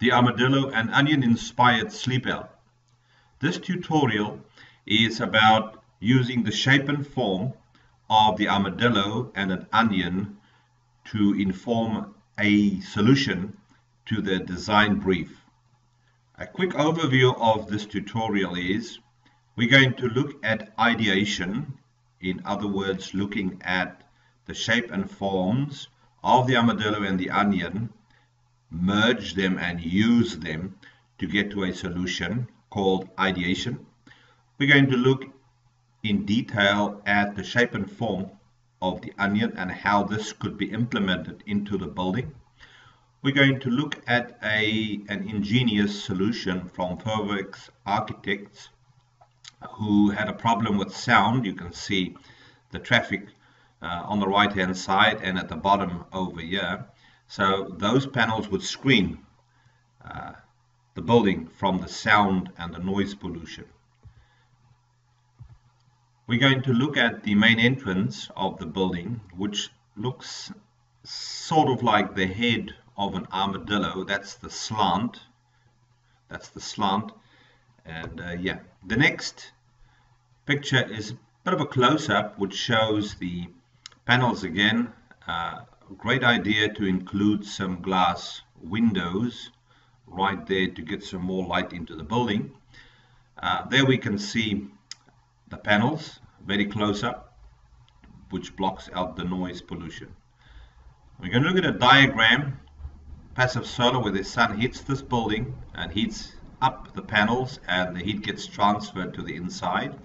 the armadillo and onion inspired sleep out. This tutorial is about using the shape and form of the armadillo and an onion to inform a solution to the design brief. A quick overview of this tutorial is we're going to look at ideation, in other words looking at the shape and forms of the armadillo and the onion merge them and use them to get to a solution called ideation. We're going to look in detail at the shape and form of the onion and how this could be implemented into the building. We're going to look at a, an ingenious solution from Formwerkz Architects who had a problem with sound. You can see the traffic uh, on the right hand side and at the bottom over here. So those panels would screen uh, the building from the sound and the noise pollution. We're going to look at the main entrance of the building, which looks sort of like the head of an armadillo. That's the slant. That's the slant. And uh, yeah, the next picture is a bit of a close-up, which shows the panels again. Uh, great idea to include some glass windows right there to get some more light into the building. Uh, there we can see the panels very close up which blocks out the noise pollution. We're going to look at a diagram passive solar where the sun hits this building and heats up the panels and the heat gets transferred to the inside.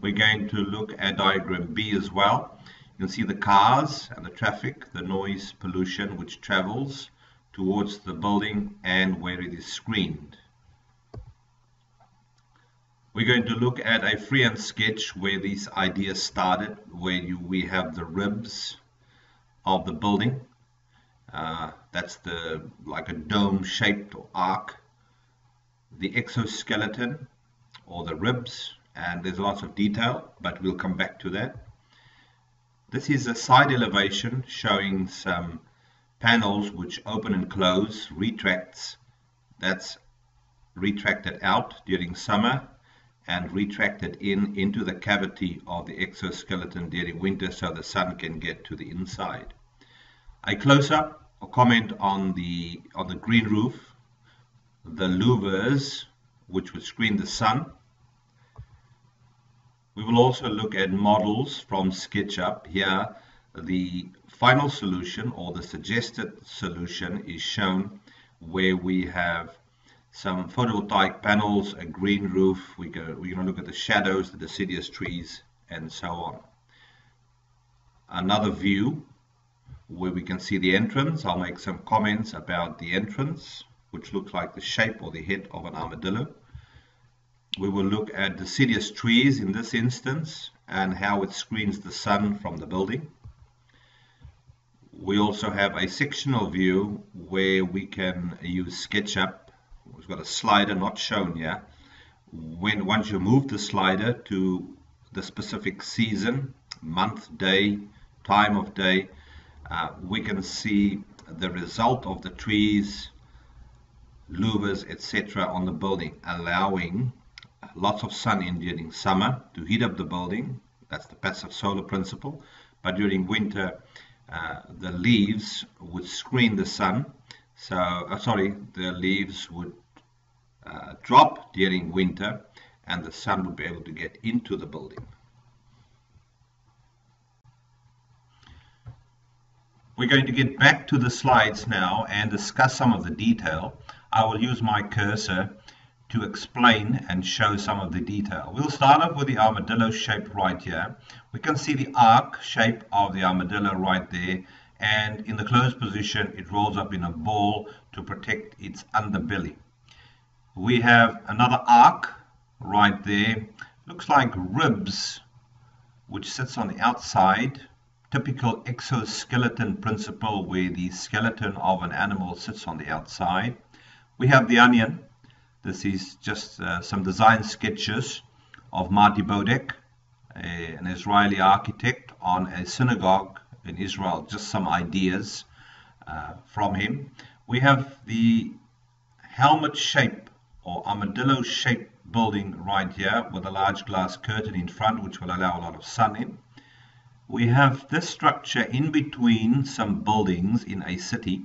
We're going to look at diagram B as well you can see the cars and the traffic, the noise pollution which travels towards the building and where it is screened. We're going to look at a freehand sketch where these ideas started, where you, we have the ribs of the building. Uh, that's the like a dome shaped or arc. The exoskeleton or the ribs and there's lots of detail but we'll come back to that this is a side elevation showing some panels which open and close, retracts, that's retracted out during summer and retracted in into the cavity of the exoskeleton during winter so the sun can get to the inside. A close-up, a comment on the on the green roof, the louvers which would screen the sun we will also look at models from SketchUp. Here, the final solution or the suggested solution is shown where we have some photovoltaic panels, a green roof. We go, we're going to look at the shadows, the deciduous trees, and so on. Another view where we can see the entrance. I'll make some comments about the entrance, which looks like the shape or the head of an armadillo we will look at deciduous trees in this instance and how it screens the sun from the building. We also have a sectional view where we can use SketchUp. We've got a slider not shown here. When once you move the slider to the specific season, month, day, time of day, uh, we can see the result of the trees, louvers, etc. on the building, allowing lots of sun in during summer to heat up the building. That's the passive solar principle. But during winter, uh, the leaves would screen the sun. So, uh, sorry, the leaves would uh, drop during winter and the sun would be able to get into the building. We're going to get back to the slides now and discuss some of the detail. I will use my cursor to explain and show some of the detail. We'll start off with the armadillo shape right here. We can see the arc shape of the armadillo right there and in the closed position it rolls up in a ball to protect its underbelly. We have another arc right there. Looks like ribs which sits on the outside. Typical exoskeleton principle where the skeleton of an animal sits on the outside. We have the onion this is just uh, some design sketches of Marty Bodek, an Israeli architect, on a synagogue in Israel. Just some ideas uh, from him. We have the helmet shape or armadillo shaped building right here with a large glass curtain in front which will allow a lot of sun in. We have this structure in between some buildings in a city.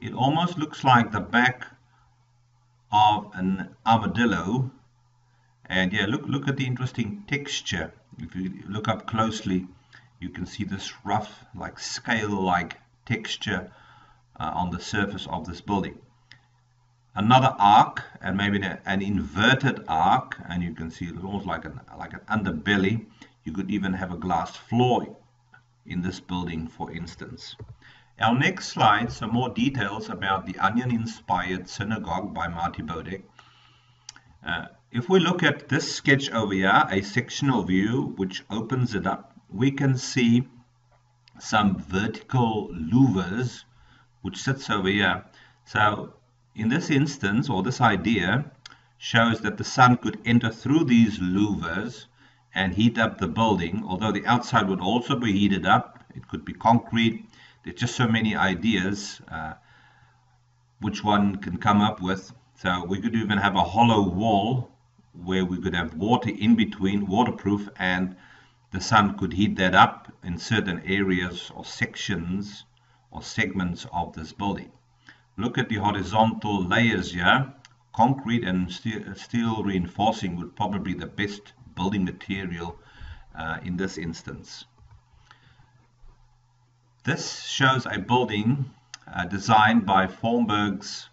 It almost looks like the back of an armadillo. And yeah look look at the interesting texture. If you look up closely you can see this rough like scale like texture uh, on the surface of this building. Another arc and maybe an inverted arc and you can see almost like an like an underbelly. You could even have a glass floor in this building for instance our next slide some more details about the onion inspired synagogue by Marty Bodek uh, if we look at this sketch over here a sectional view which opens it up we can see some vertical louvers which sits over here so in this instance, or this idea, shows that the sun could enter through these louvers and heat up the building, although the outside would also be heated up. It could be concrete. There's just so many ideas uh, which one can come up with. So we could even have a hollow wall where we could have water in between, waterproof, and the sun could heat that up in certain areas or sections or segments of this building. Look at the horizontal layers here. Concrete and steel, reinforcing would probably be the best building material uh, in this instance this shows a building uh, designed by Formwerkz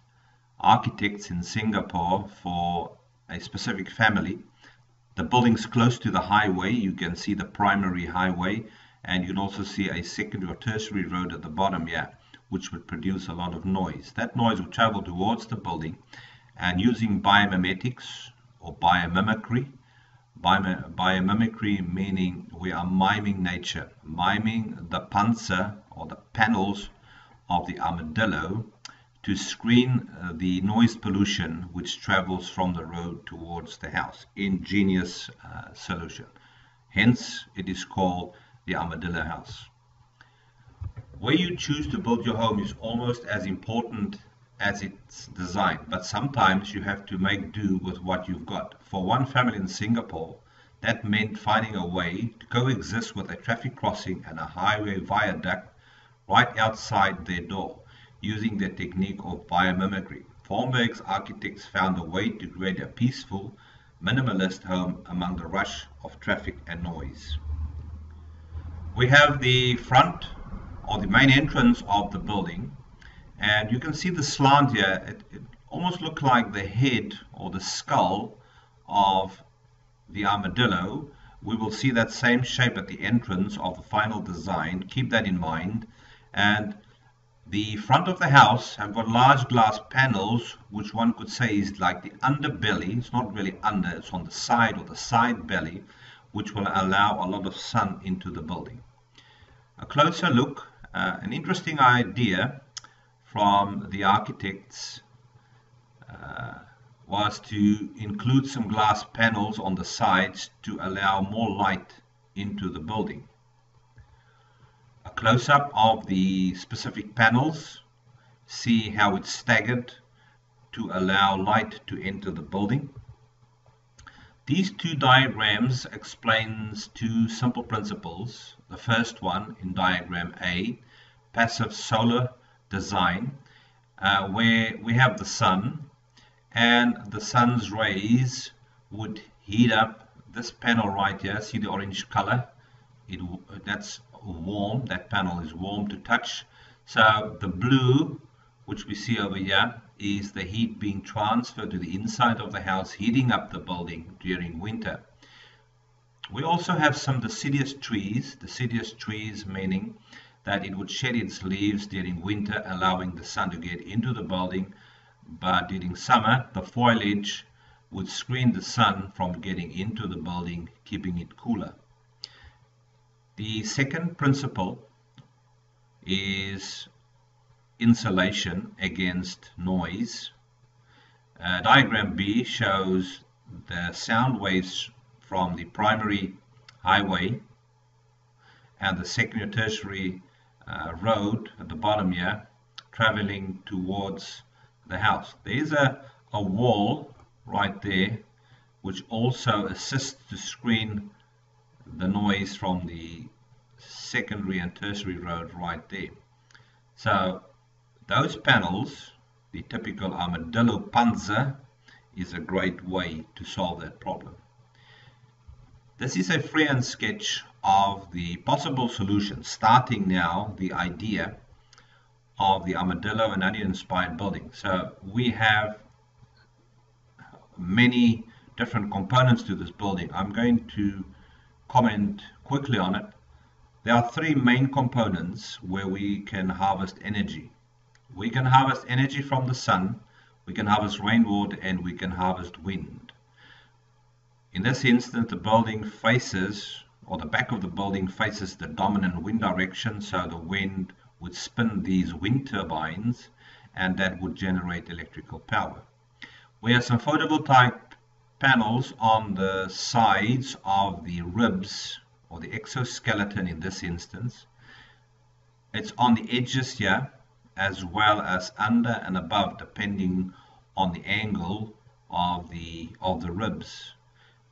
architects in Singapore for a specific family the building's close to the highway you can see the primary highway and you can also see a secondary or tertiary road at the bottom here which would produce a lot of noise. That noise would travel towards the building and using biomimetics or biomimicry, biomimicry meaning we are miming nature, miming the panzer or the panels of the armadillo to screen uh, the noise pollution which travels from the road towards the house. Ingenious uh, solution. Hence, it is called the armadillo house. Where you choose to build your home is almost as important as its design, but sometimes you have to make do with what you've got. For one family in Singapore, that meant finding a way to coexist with a traffic crossing and a highway viaduct right outside their door, using the technique of biomimicry. Formwerkz architects found a way to create a peaceful, minimalist home among the rush of traffic and noise. We have the front or the main entrance of the building. And you can see the slant here. It, it almost looks like the head or the skull of the armadillo. We will see that same shape at the entrance of the final design. Keep that in mind. And the front of the house have got large glass panels, which one could say is like the underbelly. It's not really under, it's on the side or the side belly, which will allow a lot of sun into the building. A closer look uh, an interesting idea from the architects uh, was to include some glass panels on the sides to allow more light into the building. A close-up of the specific panels, see how it's staggered to allow light to enter the building. These two diagrams explains two simple principles. The first one in diagram A, passive solar design, uh, where we have the sun and the sun's rays would heat up this panel right here. See the orange color? It, that's warm. That panel is warm to touch. So the blue, which we see over here, is the heat being transferred to the inside of the house, heating up the building during winter. We also have some deciduous trees, deciduous trees meaning that it would shed its leaves during winter, allowing the sun to get into the building, but during summer, the foliage would screen the sun from getting into the building, keeping it cooler. The second principle is insulation against noise. Uh, diagram B shows the sound waves from the primary highway and the secondary tertiary uh, road at the bottom here traveling towards the house. There is a, a wall right there which also assists to screen the noise from the secondary and tertiary road right there. So those panels, the typical armadillo panzer, is a great way to solve that problem. This is a freehand sketch of the possible solution, starting now the idea of the armadillo and onion inspired building. So we have many different components to this building. I'm going to comment quickly on it. There are three main components where we can harvest energy. We can harvest energy from the sun, we can harvest rainwater, and we can harvest wind. In this instance, the building faces, or the back of the building faces the dominant wind direction, so the wind would spin these wind turbines, and that would generate electrical power. We have some photovoltaic panels on the sides of the ribs or the exoskeleton in this instance. It's on the edges here as well as under and above depending on the angle of the of the ribs.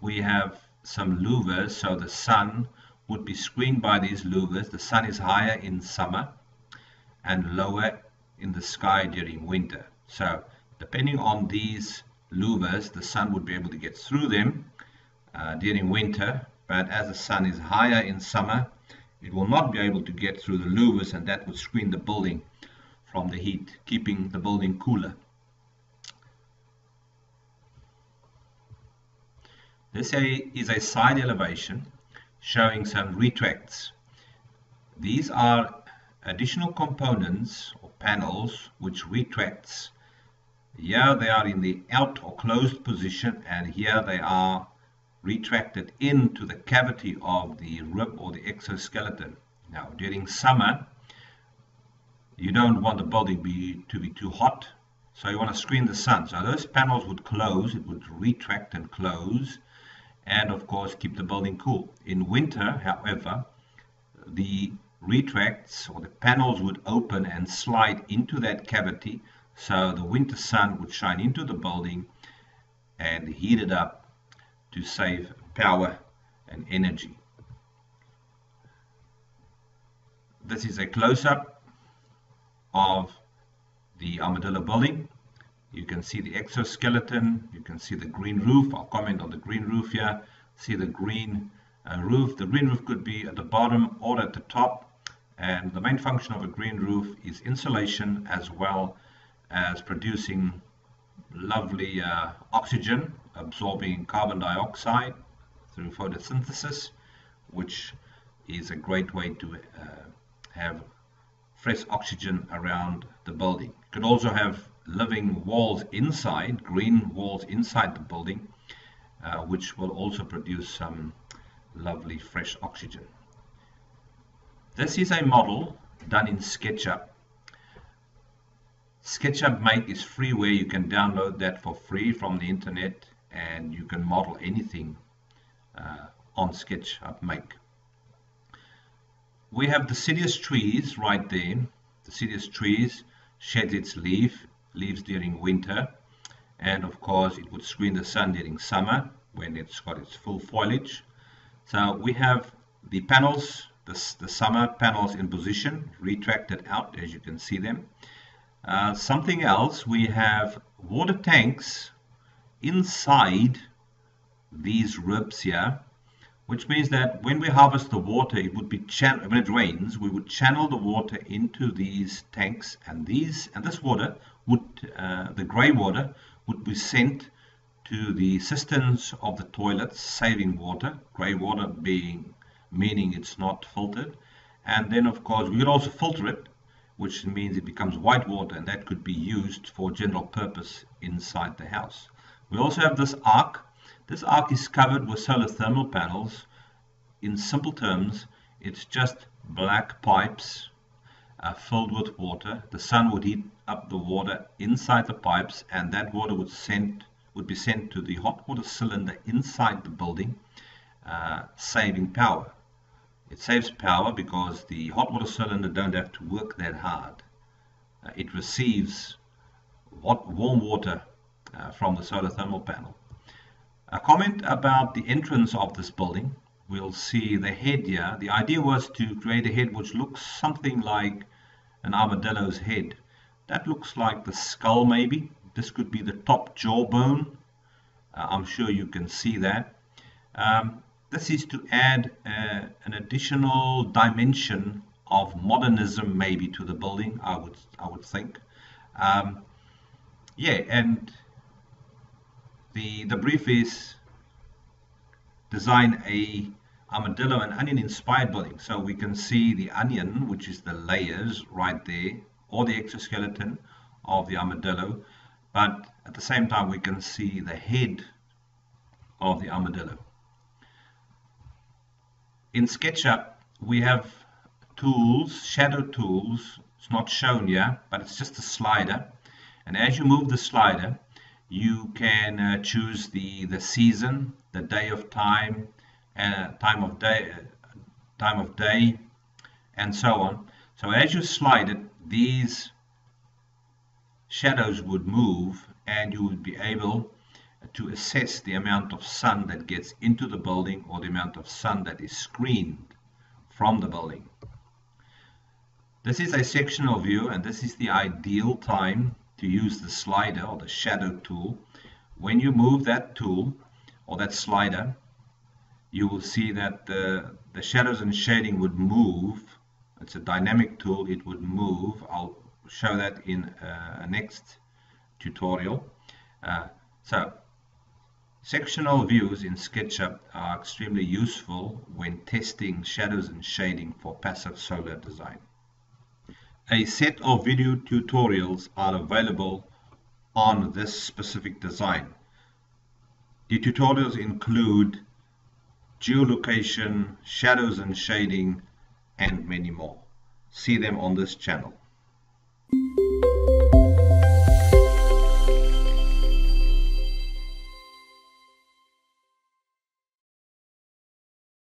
We have some louvers so the sun would be screened by these louvers. The sun is higher in summer and lower in the sky during winter. So depending on these louvers, the sun would be able to get through them uh, during winter, but as the sun is higher in summer, it will not be able to get through the louvers and that would screen the building from the heat, keeping the building cooler. This is a side elevation showing some retracts. These are additional components or panels which retracts here they are in the out or closed position and here they are retracted into the cavity of the rib or the exoskeleton. Now during summer you don't want the building be, to be too hot so you want to screen the sun. So those panels would close, it would retract and close and of course keep the building cool. In winter however the retracts or the panels would open and slide into that cavity so the winter sun would shine into the building and heat it up to save power and energy. This is a close-up of the armadillo building. You can see the exoskeleton, you can see the green roof. I'll comment on the green roof here. See the green uh, roof. The green roof could be at the bottom or at the top. And the main function of a green roof is insulation as well as producing lovely uh, oxygen, absorbing carbon dioxide through photosynthesis, which is a great way to uh, have fresh oxygen around the building. You could also have living walls inside, green walls inside the building, uh, which will also produce some lovely fresh oxygen. This is a model done in SketchUp SketchUp Make is freeware. You can download that for free from the internet and you can model anything uh, on SketchUp Make. We have deciduous trees right there. Deciduous trees sheds its leaf, leaves during winter and of course it would screen the sun during summer when it's got its full foliage. So we have the panels, the, the summer panels in position, retracted out as you can see them. Uh, something else, we have water tanks inside these ribs here, which means that when we harvest the water, it would be when it rains, we would channel the water into these tanks, and these and this water would uh, the grey water would be sent to the cisterns of the toilets, saving water. Grey water being meaning it's not filtered, and then of course we could also filter it which means it becomes white water and that could be used for general purpose inside the house. We also have this arc. This arc is covered with solar thermal panels. In simple terms, it's just black pipes uh, filled with water. The sun would heat up the water inside the pipes and that water would would be sent to the hot water cylinder inside the building, uh, saving power. It saves power because the hot water cylinder don't have to work that hard. Uh, it receives warm water uh, from the solar thermal panel. A comment about the entrance of this building. We'll see the head here. The idea was to create a head which looks something like an armadillo's head. That looks like the skull maybe. This could be the top jawbone. Uh, I'm sure you can see that. Um, this is to add uh, an additional dimension of modernism maybe to the building, I would, I would think. Um, yeah, and the, the brief is design a armadillo and onion inspired building. So we can see the onion, which is the layers right there, or the exoskeleton of the armadillo. But at the same time, we can see the head of the armadillo. In SketchUp, we have tools, shadow tools. It's not shown here, but it's just a slider. And as you move the slider, you can uh, choose the the season the day of time uh, time of day time of day and so on. So as you slide it these shadows would move and you would be able to assess the amount of sun that gets into the building or the amount of sun that is screened from the building. This is a sectional view and this is the ideal time to use the slider or the shadow tool. When you move that tool or that slider, you will see that the, the shadows and shading would move. It's a dynamic tool, it would move. I'll show that in uh, a next tutorial. Uh, so, sectional views in SketchUp are extremely useful when testing shadows and shading for passive solar design. A set of video tutorials are available on this specific design. The tutorials include geolocation, shadows and shading, and many more. See them on this channel.